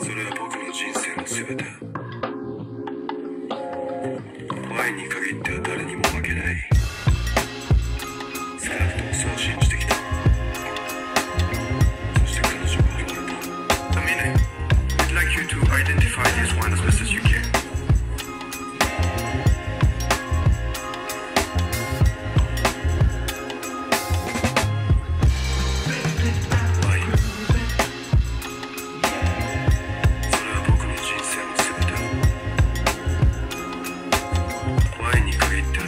それは僕の人生の全てワインに限っては誰にも負けない少なくともそう信じてきたそして彼女は生まれた A I'd like you to identify this one as best as you can good